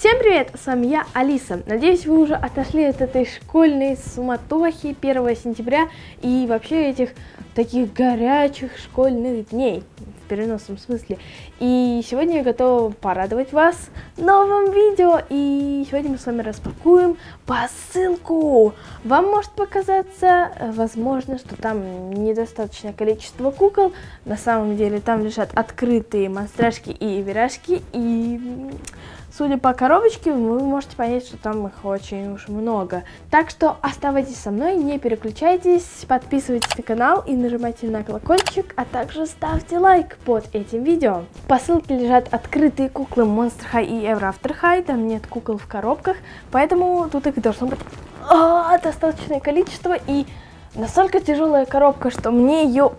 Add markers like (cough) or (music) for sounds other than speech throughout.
Всем привет, с вами я, Алиса. Надеюсь, вы уже отошли от этой школьной суматохи 1 сентября и вообще этих таких горячих школьных дней, в переносном смысле. И сегодня я готова порадовать вас новым видео. И сегодня мы с вами распакуем посылку. Вам может показаться, возможно, что там недостаточное количество кукол. На самом деле там лежат открытые монстрашки и виражки. И Судя по коробочке, вы можете понять, что там их очень уж много. Так что оставайтесь со мной, не переключайтесь, подписывайтесь на канал и нажимайте на колокольчик, а также ставьте лайк под этим видео. В посылке лежат открытые куклы Monster High и Ever After High, там нет кукол в коробках, поэтому тут их должно быть а, достаточное количество и настолько тяжелая коробка, что мне ее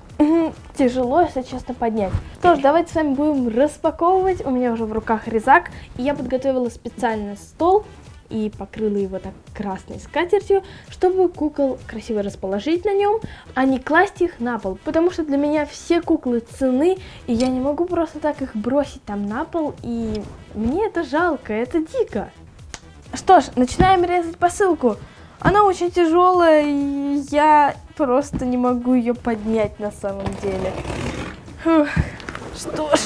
тяжело, если честно, поднять. Что ж, давайте с вами будем распаковывать. У меня уже в руках резак, и я подготовила специально стол и покрыла его так красной скатертью, чтобы кукол красиво расположить на нем, а не класть их на пол, потому что для меня все куклы цены, и я не могу просто так их бросить там на пол, и мне это жалко, это дико. Что ж, начинаем резать посылку. Она очень тяжелая, и я просто не могу ее поднять на самом деле. Что ж,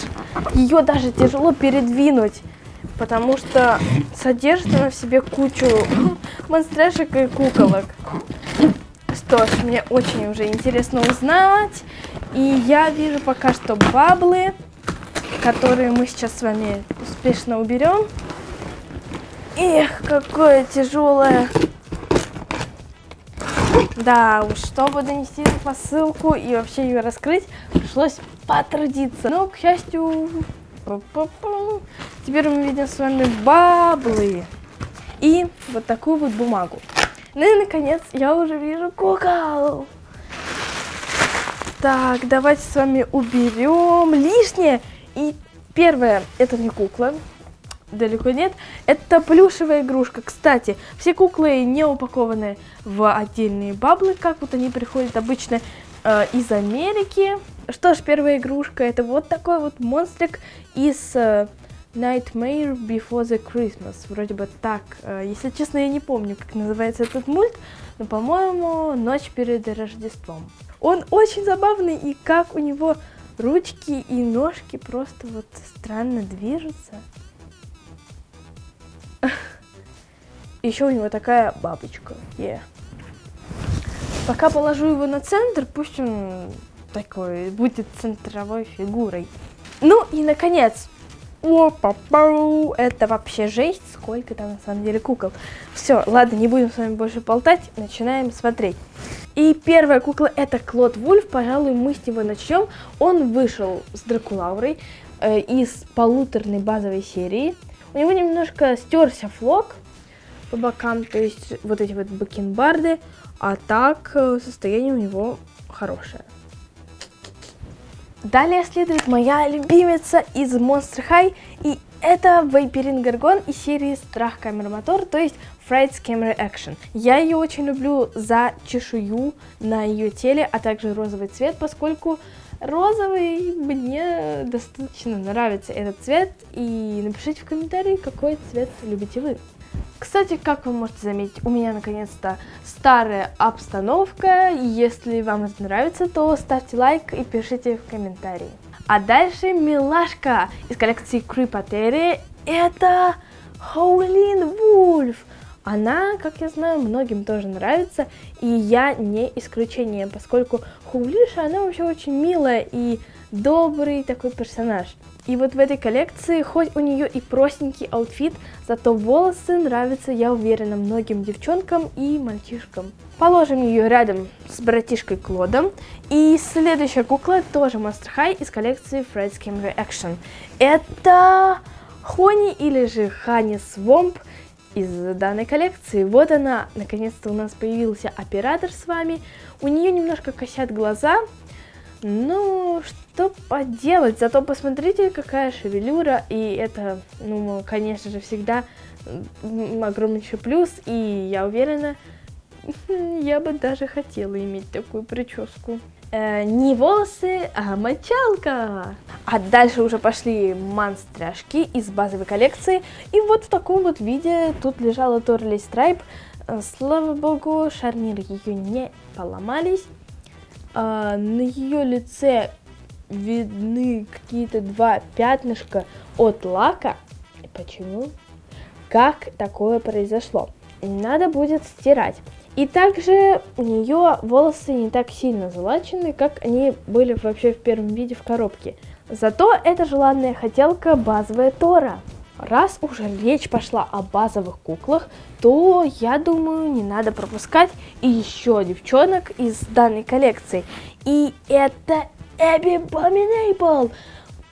ее даже тяжело передвинуть, потому что содержит она в себе кучу (laughs) монстряшек и куколок. Что ж, мне очень уже интересно узнать. И я вижу пока что баблы, которые мы сейчас с вами успешно уберем. Эх, какое тяжелое. Да чтобы донести посылку и вообще ее раскрыть, пришлось потрудиться. Но, к счастью, теперь мы видим с вами баблы и вот такую вот бумагу. Ну и, наконец, я уже вижу кукол. Так, давайте с вами уберем лишнее. И первое, это не кукла, далеко нет. Это плюшевая игрушка. Кстати, все куклы не упакованы в отдельные баблы, как вот они приходят обычно э, из Америки. Что ж, первая игрушка это вот такой вот монстрик из э, Nightmare Before the Christmas. Вроде бы так. Э, если честно, я не помню, как называется этот мульт, но, по-моему, Ночь перед Рождеством. Он очень забавный, и как у него ручки и ножки просто вот странно движутся. Еще у него такая бабочка. Yeah. Пока положу его на центр, пусть он такой будет центровой фигурой. Ну и наконец. О, это вообще жесть, сколько там на самом деле кукол. Все, ладно, не будем с вами больше болтать, начинаем смотреть. И первая кукла это Клод Вульф, пожалуй, мы с него начнем. Он вышел с Дракулаурой э, из полуторной базовой серии. У него немножко стерся флок по бокам, то есть вот эти вот бакенбарды, а так э, состояние у него хорошее. Далее следует моя любимица из Monster High, и это Вейперин Гаргон из серии Страх Камера Мотор, то есть Frights Camera Action. Я ее очень люблю за чешую на ее теле, а также розовый цвет, поскольку розовый мне достаточно нравится этот цвет. И напишите в комментарии, какой цвет любите вы. Кстати, как вы можете заметить, у меня наконец-то старая обстановка. Если вам это нравится, то ставьте лайк и пишите в комментарии. А дальше милашка из коллекции Крипотери. Это Хоулин Вульф. Она, как я знаю, многим тоже нравится, и я не исключение, поскольку Хулиша, она вообще очень милая и добрый такой персонаж. И вот в этой коллекции, хоть у нее и простенький outfit, зато волосы нравятся, я уверена, многим девчонкам и мальчишкам. Положим ее рядом с братишкой Клодом. И следующая кукла тоже Monster High из коллекции Frights, Camera, Action. Это Honey или же Honey Swamp из данной коллекции. Вот она, наконец-то у нас появился оператор с вами. У нее немножко косят глаза, ну, что поделать, зато посмотрите, какая шевелюра, и это, ну, конечно же, всегда огромнейший плюс, и я уверена, (laughs) я бы даже хотела иметь такую прическу. Э, не волосы, а мочалка. А дальше уже пошли монстряшки из базовой коллекции. И вот в таком вот виде тут лежала Торли Страйп. Э, слава богу, шарниры ее не поломались. А, на ее лице видны какие-то два пятнышка от лака. Почему? Как такое произошло? Надо будет стирать. И также у нее волосы не так сильно залачены, как они были вообще в первом виде в коробке. Зато это желанная хотелка базовая Тора. Раз уже речь пошла о базовых куклах, то я думаю, не надо пропускать и еще девчонок из данной коллекции. И это Эбби Боминейбл!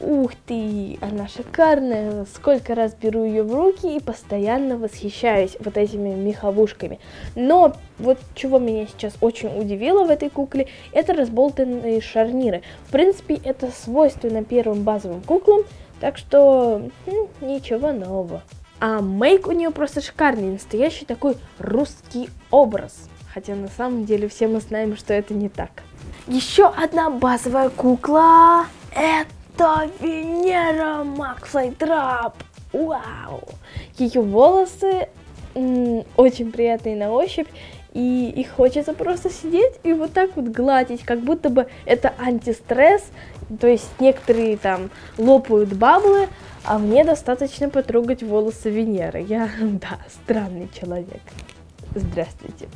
Ух ты, она шикарная. Сколько раз беру ее в руки и постоянно восхищаюсь вот этими меховушками. Но вот чего меня сейчас очень удивило в этой кукле, это разболтанные шарниры. В принципе, это свойственно первым базовым куклам, так что хм, ничего нового. А мейк у нее просто шикарный, настоящий такой русский образ. Хотя на самом деле все мы знаем, что это не так. Еще одна базовая кукла. Это это Венера Макфлайтрап! Вау! Ее волосы очень приятные на ощупь, и их хочется просто сидеть и вот так вот гладить, как будто бы это антистресс, то есть некоторые там лопают баблы, а мне достаточно потрогать волосы Венеры. Я, (laughs) да, странный человек. Здравствуйте.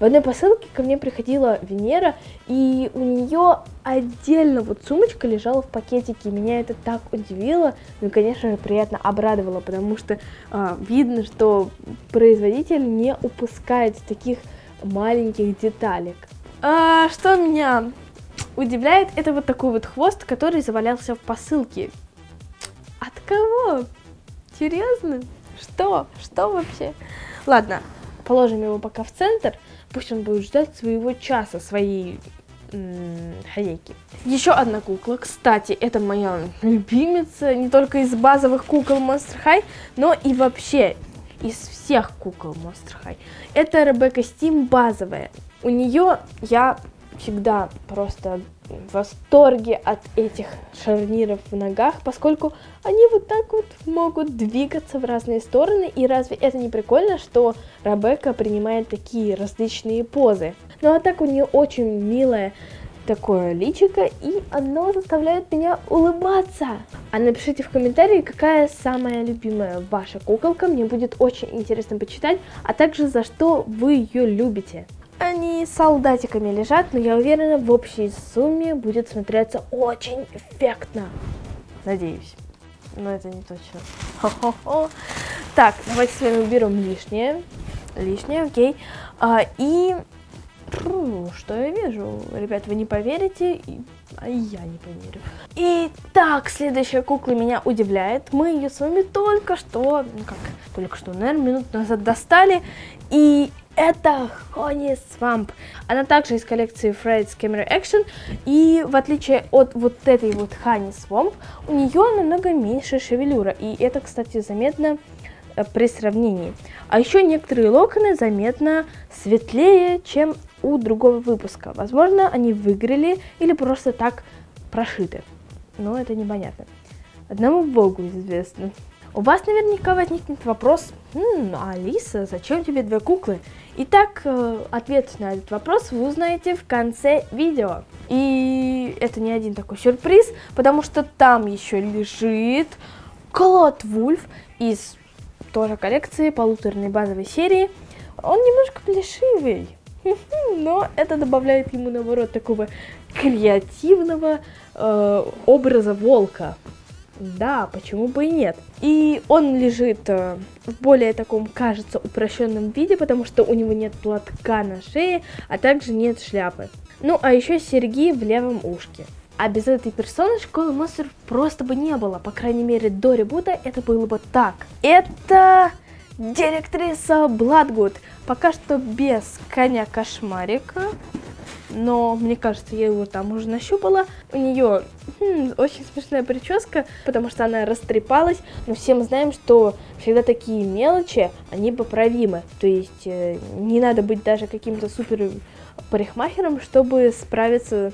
В одной посылке ко мне приходила Венера, и у нее отдельно вот сумочка лежала в пакетике, меня это так удивило, ну и, конечно же, приятно обрадовало, потому что э, видно, что производитель не упускает таких маленьких деталек. А, что меня удивляет, это вот такой вот хвост, который завалялся в посылке. От кого? Серьезно? Что? Что вообще? Ладно, положим его пока в центр. Пусть он будет ждать своего часа, своей хозяйки. Еще одна кукла, кстати, это моя любимица, не только из базовых кукол Monster High, но и вообще из всех кукол Monster High. Это Ребекка Стим базовая. У нее я всегда просто в восторге от этих шарниров в ногах, поскольку они вот так вот могут двигаться в разные стороны, и разве это не прикольно, что Ребекка принимает такие различные позы? Ну а так у нее очень милая такое личико, и оно заставляет меня улыбаться. А напишите в комментарии, какая самая любимая ваша куколка, мне будет очень интересно почитать, а также за что вы ее любите. Они солдатиками лежат, но я уверена, в общей сумме будет смотреться очень эффектно. Надеюсь. Но это не точно. Хо-хо-хо. Так, давайте с вами уберем лишнее. Лишнее, окей. А, и Фу, что я вижу? Ребят, вы не поверите, и... а я не поверю. Итак, следующая кукла меня удивляет. Мы ее с вами только что, ну как, только что, наверное, минут назад достали. И это Honey Swamp. Она также из коллекции Fred's Camera Action. И в отличие от вот этой вот Honey Swamp, у нее намного меньше шевелюра. И это, кстати, заметно э, при сравнении. А еще некоторые локоны заметно светлее, чем у другого выпуска. Возможно, они выиграли или просто так прошиты. Но это непонятно. Одному богу известно. У вас наверняка возникнет вопрос, «М, Алиса, зачем тебе две куклы? Итак, э, ответ на этот вопрос вы узнаете в конце видео. И это не один такой сюрприз, потому что там еще лежит Клод Вульф из тоже коллекции полуторной базовой серии. Он немножко плешивый, (laughs) но это добавляет ему, наоборот, такого креативного э, образа волка. Да, почему бы и нет. И он лежит э, в более таком, кажется, упрощенном виде, потому что у него нет платка на шее, а также нет шляпы. Ну, а еще серьги в левом ушке. А без этой персоны школы монстров просто бы не было. По крайней мере, до ребута это было бы так. Это директриса Бладгуд. Пока что без коня кошмарика но мне кажется, я его там уже нащупала. У нее хм, очень смешная прическа, потому что она растрепалась, но все мы знаем, что всегда такие мелочи, они поправимы. То есть э, не надо быть даже каким-то супер парикмахером, чтобы справиться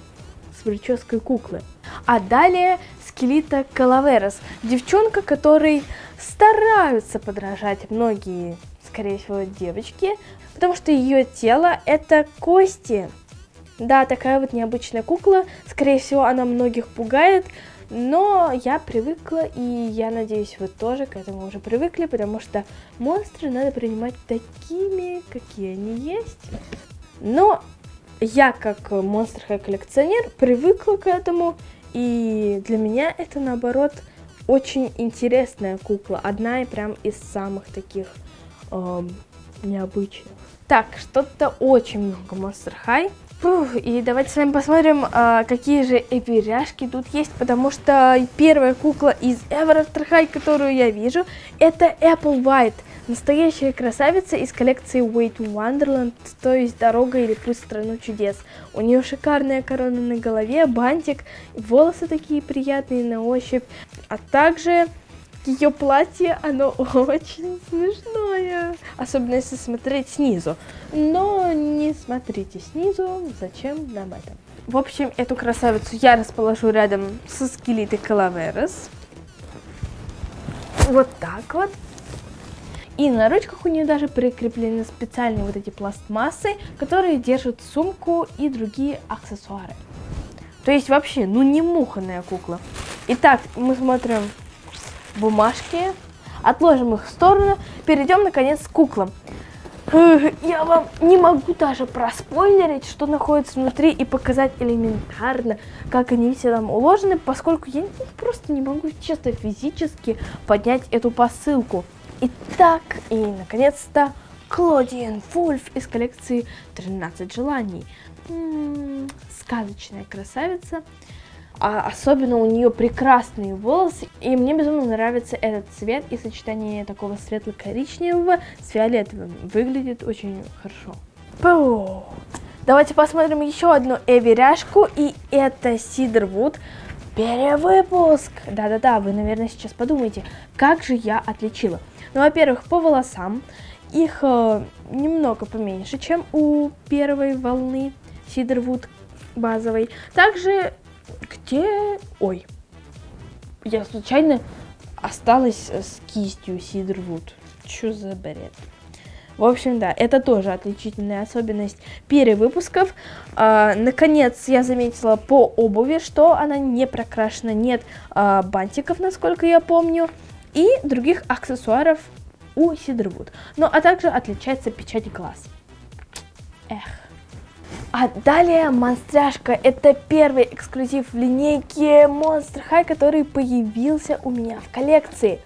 с прической куклы. А далее Скелита Калаверос, девчонка, которой стараются подражать многие, скорее всего, девочки, потому что ее тело это кости. Да, такая вот необычная кукла, скорее всего, она многих пугает, но я привыкла, и я надеюсь, вы тоже к этому уже привыкли, потому что монстры надо принимать такими, какие они есть. Но я, как монстр хай коллекционер, привыкла к этому, и для меня это, наоборот, очень интересная кукла. Одна и прям из самых таких эм, необычных. Так, что-то очень много Monster High. Фух, и давайте с вами посмотрим, а, какие же эпиряшки тут есть, потому что первая кукла из High, которую я вижу, это Apple White. Настоящая красавица из коллекции Way to Wonderland, то есть Дорога или Путь в страну чудес. У нее шикарная корона на голове, бантик, волосы такие приятные на ощупь, а также ее платье, оно (laughs) очень смешное. Особенно если смотреть снизу. Но не смотрите снизу, зачем нам это? В общем, эту красавицу я расположу рядом со скелетой Калаверос. Вот так вот. И на ручках у нее даже прикреплены специальные вот эти пластмассы, которые держат сумку и другие аксессуары. То есть вообще, ну не муханая кукла. Итак, мы смотрим бумажки, отложим их в сторону, перейдем наконец к куклам. Я вам не могу даже проспойлерить, что находится внутри и показать элементарно, как они все там уложены, поскольку я просто не могу чисто физически поднять эту посылку. Итак, и наконец-то Клодиан Вульф из коллекции 13 желаний. М -м, сказочная красавица. А особенно у нее прекрасные волосы, и мне безумно нравится этот цвет и сочетание такого светло-коричневого с фиолетовым. Выглядит очень хорошо. Пу. Давайте посмотрим еще одну эверяшку, и это Сидервуд. Перевыпуск! Да-да-да, вы, наверное, сейчас подумаете, как же я отличила. Ну, во-первых, по волосам. Их э, немного поменьше, чем у первой волны Сидервуд базовой. Также где... Ой. Я случайно осталась с кистью Сидервуд. Что за бред? В общем, да, это тоже отличительная особенность перевыпусков. А, наконец, я заметила по обуви, что она не прокрашена, нет а, бантиков, насколько я помню, и других аксессуаров у Сидервуд. Ну, а также отличается печать глаз. Эх. А далее монстряшка. Это первый эксклюзив в линейке Monster High, который появился у меня в коллекции.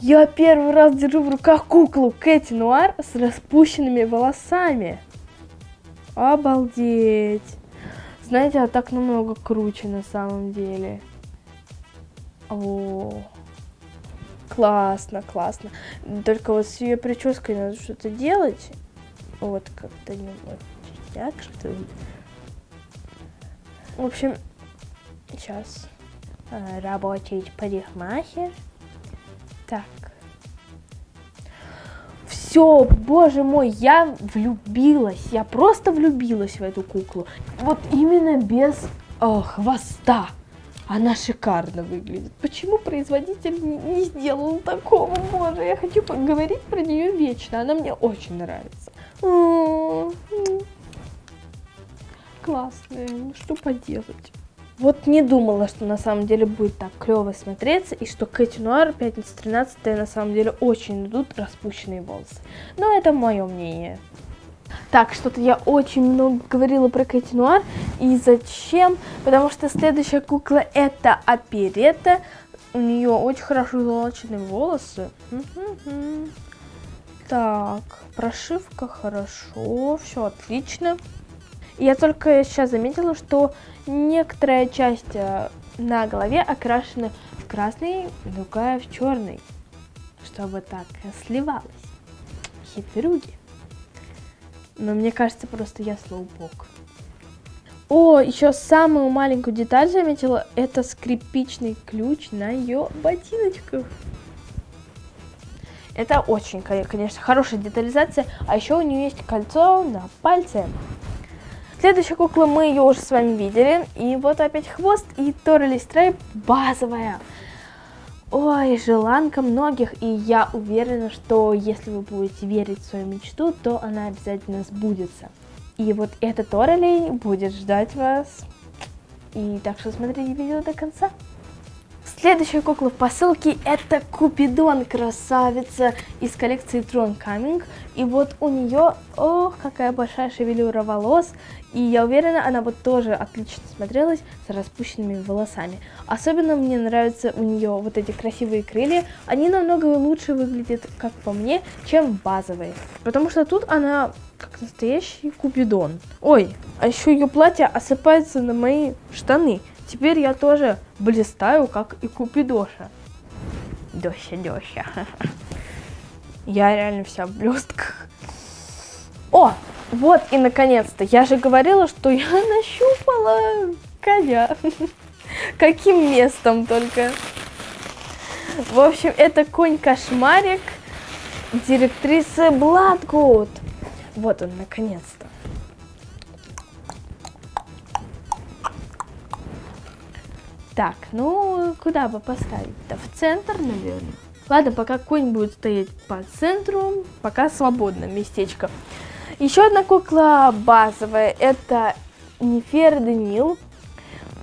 Я первый раз держу в руках куклу Кэти Нуар с распущенными волосами. Обалдеть. Знаете, а так намного круче на самом деле. О, классно, классно. Только вот с ее прической надо что-то делать. Вот как-то не вот так что В общем, сейчас э, работает парикмахер. Так. Все, боже мой, я влюбилась. Я просто влюбилась в эту куклу. Вот именно без э, хвоста. Она шикарно выглядит. Почему производитель не сделал такого? Боже, я хочу поговорить про нее вечно. Она мне очень нравится. Классная, ну что поделать. Вот не думала, что на самом деле будет так клево смотреться, и что Кэти Нуар пятница 13 на самом деле очень идут распущенные волосы. Но это мое мнение. Так, что-то я очень много говорила про Кэти Нуар. И зачем? Потому что следующая кукла это оперета. У нее очень хорошо залоченные волосы. Так, прошивка хорошо, все отлично. Я только сейчас заметила, что некоторая часть э, на голове окрашена в красный, другая в черный, чтобы так сливалось. Хитрюги. Но мне кажется, просто я слоупок. О, еще самую маленькую деталь заметила, это скрипичный ключ на ее ботиночках. Это очень, конечно, хорошая детализация. А еще у нее есть кольцо на пальце. Следующая кукла, мы ее уже с вами видели. И вот опять хвост и Торли Страйп базовая. Ой, желанка многих, и я уверена, что если вы будете верить в свою мечту, то она обязательно сбудется. И вот этот Торелей будет ждать вас. И так что смотрите видео до конца. Следующая кукла в посылке это Купидон, красавица из коллекции Tron Coming. И вот у нее, ох, какая большая шевелюра волос. И я уверена, она вот тоже отлично смотрелась с распущенными волосами. Особенно мне нравятся у нее вот эти красивые крылья. Они намного лучше выглядят, как по мне, чем базовые. Потому что тут она как настоящий Купидон. Ой, а еще ее платье осыпается на мои штаны. Теперь я тоже блистаю, как и Купидоша. Дося, Дося. Я реально вся в блестках. О, вот и наконец-то. Я же говорила, что я (laughs) нащупала коня. Каким местом только. В общем, это конь-кошмарик директрисы Бладгуд. Вот он, наконец-то. Так, ну, куда бы поставить-то? В центр, наверное. Ладно, пока конь будет стоять по центру, пока свободно местечко. Еще одна кукла базовая, это Нефер Данил.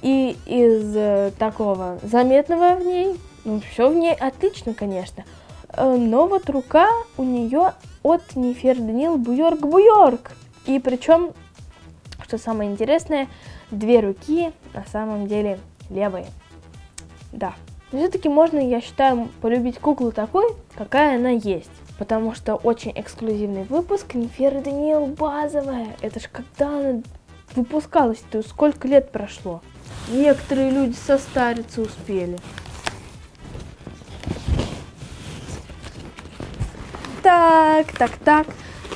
И из э, такого заметного в ней, ну, все в ней отлично, конечно. Э, но вот рука у нее от Нефер Данил Буйорк-Буйорк. И причем, что самое интересное, две руки на самом деле левые. Да. Но все-таки можно, я считаю, полюбить куклу такой, какая она есть. Потому что очень эксклюзивный выпуск Нефера Даниэл базовая. Это ж когда она выпускалась-то, сколько лет прошло. Некоторые люди состариться успели. Так, так, так.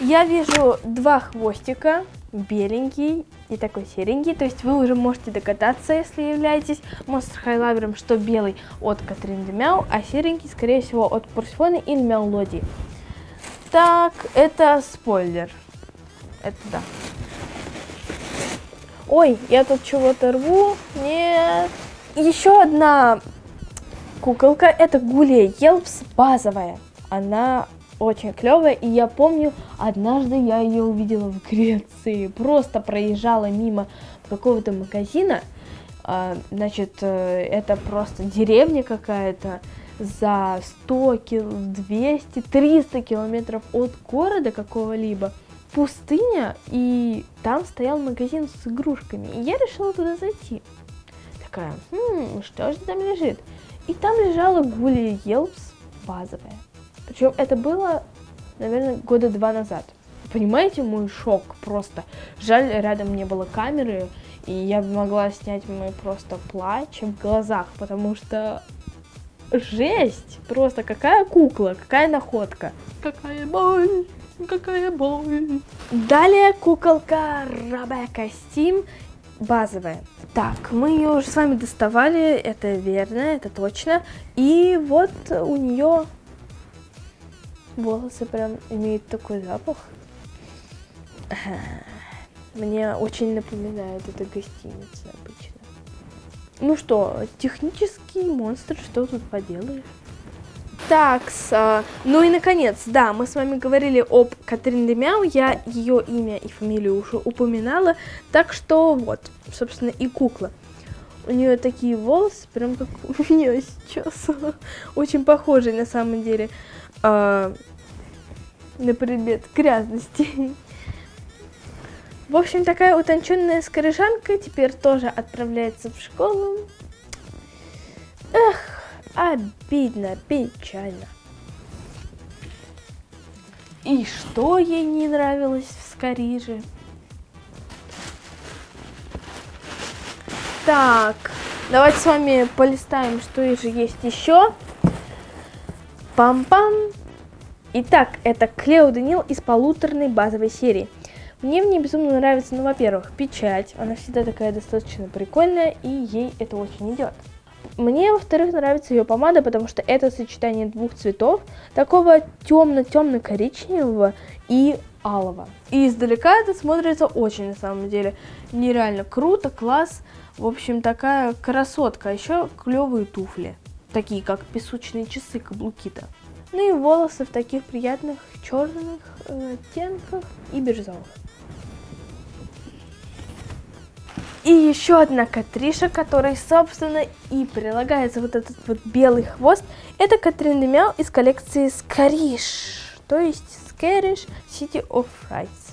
Я вижу два хвостика, беленький и такой серенький. То есть вы уже можете догадаться, если являетесь High Lover, что белый от Катрин Демяу, а серенький, скорее всего, от Парсифоны или Мелодии. Так, это спойлер. Это да. Ой, я тут чего-то рву. Нет. Еще одна куколка. Это Гулия Елпс базовая. Она очень клевая, и я помню, однажды я ее увидела в Греции, просто проезжала мимо какого-то магазина, а, значит, э, это просто деревня какая-то, за 100, 200, 300 километров от города какого-либо, пустыня, и там стоял магазин с игрушками, и я решила туда зайти. Такая, хм, что же там лежит? И там лежала Гулия Елпс базовая. Причем это было, наверное, года два назад. Понимаете мой шок просто? Жаль, рядом не было камеры, и я могла снять мой просто плач в глазах, потому что жесть! Просто какая кукла, какая находка. Какая боль, какая боль. Далее куколка Ребекка Стим базовая. Так, мы ее уже с вами доставали, это верно, это точно. И вот у нее волосы прям имеют такой запах. Мне очень напоминает эта гостиница обычно. Ну что, технический монстр, что тут поделаешь? Так, а, ну и наконец, да, мы с вами говорили об Катрин Демяу, я ее имя и фамилию уже упоминала, так что вот, собственно, и кукла. У нее такие волосы, прям как (laughs) у меня сейчас, очень похожие на самом деле. А, на предмет грязности. В общем, такая утонченная скорижанка теперь тоже отправляется в школу. Эх, обидно, печально. И что ей не нравилось в Скориже? Так, давайте с вами полистаем, что же есть еще. Пам-пам. Итак, это Клео Данил из полуторной базовой серии. Мне в ней безумно нравится, ну, во-первых, печать. Она всегда такая достаточно прикольная, и ей это очень идет. Мне, во-вторых, нравится ее помада, потому что это сочетание двух цветов, такого темно-темно-коричневого и алого. И издалека это смотрится очень, на самом деле, нереально круто, класс. В общем, такая красотка. Еще клевые туфли, такие как песочные часы, каблуки-то. Ну и волосы в таких приятных черных э, оттенках и бирюзовых. И еще одна Катриша, которой, собственно, и прилагается вот этот вот белый хвост. Это Катрин Демяу из коллекции Скариш, то есть Scarish City of Frights.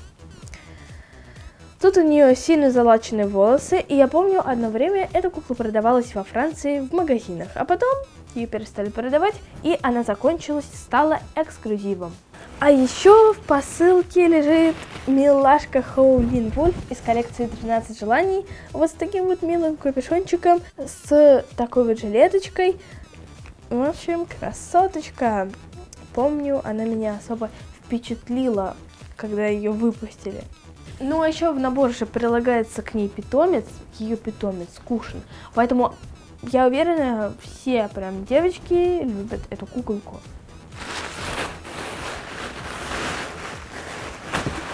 Тут у нее сильно залаченные волосы, и я помню, одно время эта кукла продавалась во Франции в магазинах, а потом ее перестали продавать, и она закончилась, стала эксклюзивом. А еще в посылке лежит милашка Хоулин Вульф из коллекции 13 желаний. Вот с таким вот милым капюшончиком, с такой вот жилеточкой. В общем, красоточка. Помню, она меня особо впечатлила, когда ее выпустили. Ну, а еще в набор же прилагается к ней питомец, ее питомец Кушин. Поэтому я уверена, все прям девочки любят эту куколку.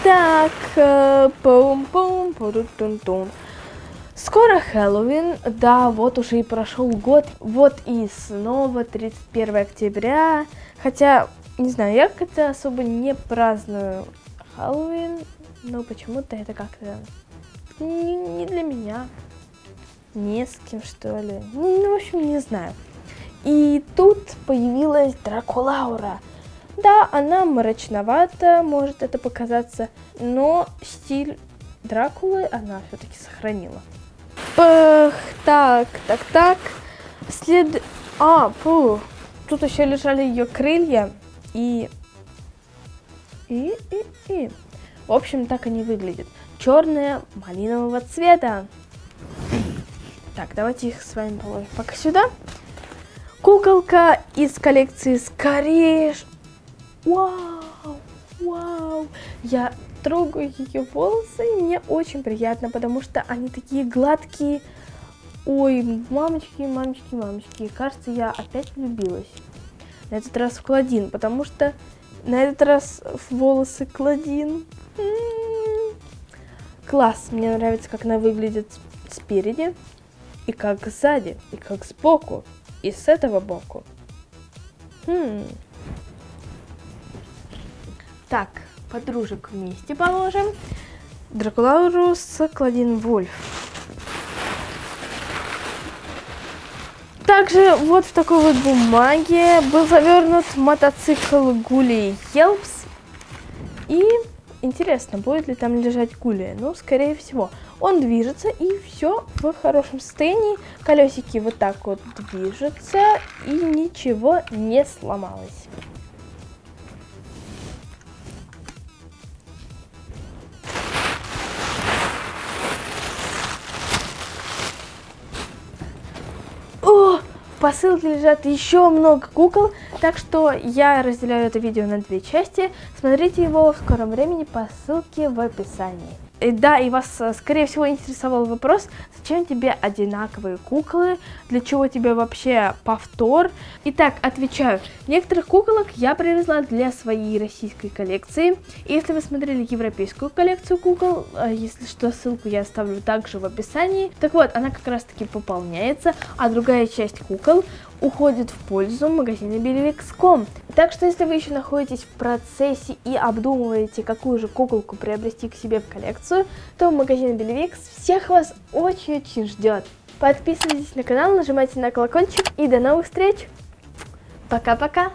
Так, пум-пум, пу-тун-тун. Скоро Хэллоуин, да, вот уже и прошел год, вот и снова 31 октября, хотя, не знаю, я как-то особо не праздную Хэллоуин, но почему-то это как-то не, не для меня, не с кем, что ли, ну, в общем, не знаю. И тут появилась Дракулаура – да, она мрачновата, может это показаться, но стиль Дракулы она все-таки сохранила. Эх, так, так, так. След... А, фу. Тут еще лежали ее крылья и... И, и, и. В общем, так они выглядят. Черные, малинового цвета. Так, давайте их с вами положим пока сюда. Куколка из коллекции Скорее Вау! Вау! Я трогаю ее волосы, и мне очень приятно, потому что они такие гладкие. Ой, мамочки, мамочки, мамочки. Кажется, я опять влюбилась. На этот раз в Кладин, потому что на этот раз в волосы Кладин. Класс, мне нравится, как она выглядит спереди, и как сзади, и как сбоку, и с этого боку. Хм. Так, подружек вместе положим. Дракулаурус, Кладин Вольф. Также вот в такой вот бумаге был завернут мотоцикл Гули Елпс. И интересно, будет ли там лежать Гули? Ну, скорее всего. Он движется и все в хорошем состоянии. Колесики вот так вот движутся и ничего не сломалось. Посылке лежат еще много кукол, так что я разделяю это видео на две части. Смотрите его в скором времени по ссылке в описании. И э, да, и вас, э, скорее всего, интересовал вопрос, зачем тебе одинаковые куклы, для чего тебе вообще повтор. Итак, отвечаю. Некоторых куколок я привезла для своей российской коллекции. Если вы смотрели европейскую коллекцию кукол, э, если что, ссылку я оставлю также в описании. Так вот, она как раз таки пополняется, а другая часть кукол уходит в пользу магазина Belivix.com. Так что, если вы еще находитесь в процессе и обдумываете, какую же куколку приобрести к себе в коллекцию, то магазин Belivix всех вас очень-очень ждет. Подписывайтесь на канал, нажимайте на колокольчик и до новых встреч. Пока-пока.